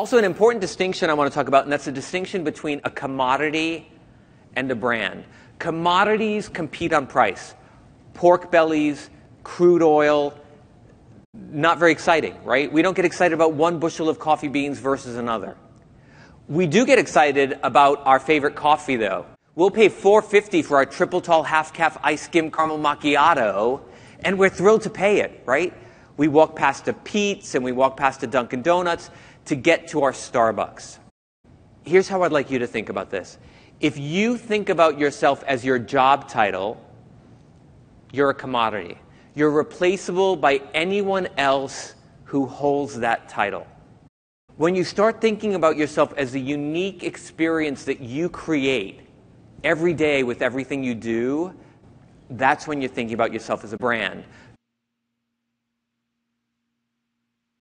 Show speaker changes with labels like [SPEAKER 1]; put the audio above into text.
[SPEAKER 1] Also, an important distinction I want to talk about, and that's the distinction between a commodity and a brand. Commodities compete on price. Pork bellies, crude oil, not very exciting, right? We don't get excited about one bushel of coffee beans versus another. We do get excited about our favorite coffee, though. We'll pay $4.50 for our triple tall half caf ice skim caramel macchiato, and we're thrilled to pay it, right? We walk past a Peet's and we walk past a Dunkin' Donuts to get to our Starbucks. Here's how I'd like you to think about this. If you think about yourself as your job title, you're a commodity. You're replaceable by anyone else who holds that title. When you start thinking about yourself as a unique experience that you create every day with everything you do, that's when you're thinking about yourself as a brand.